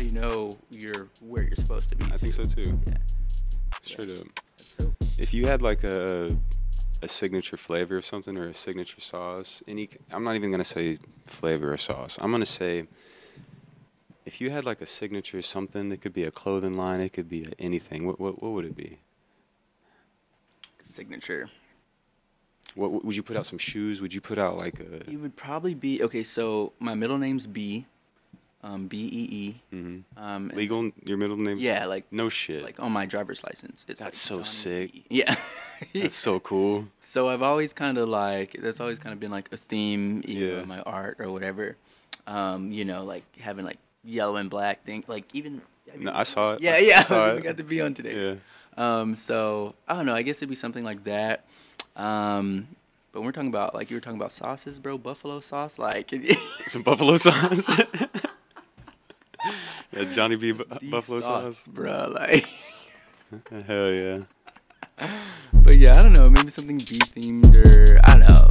you know you're where you're supposed to be. I think so too. Yeah. Sure do. If you had like a a signature flavor of something or a signature sauce, any I'm not even gonna say flavor or sauce. I'm gonna say if you had like a signature something, it could be a clothing line, it could be anything. What what what would it be? Signature. What would you put out? Some shoes? Would you put out like a? It would probably be okay. So my middle name's B um, B E E. mhm. Um, and- legal your middle name? Yeah, like No shit. like on my driver's license. It's That's like so Johnny sick. Yeah. That's so cool. so I've always kind of like that's always kind of been like a theme, know, Yeah. in my art or whatever. Um, you know, like having like yellow and black thing, like even. No, I saw it. Yeah, yeah. we got to be on today. Yeah. Um, so I don't know. I guess it'd be something like that. Um, but we're talking about like you were talking about sauces, bro. Buffalo sauce, like Some buffalo sauce. Yeah, Johnny B. Bu- buffalo sauce. bro. Like, Hell yeah. but yeah, I don't know. Maybe something bee themed or I don't know.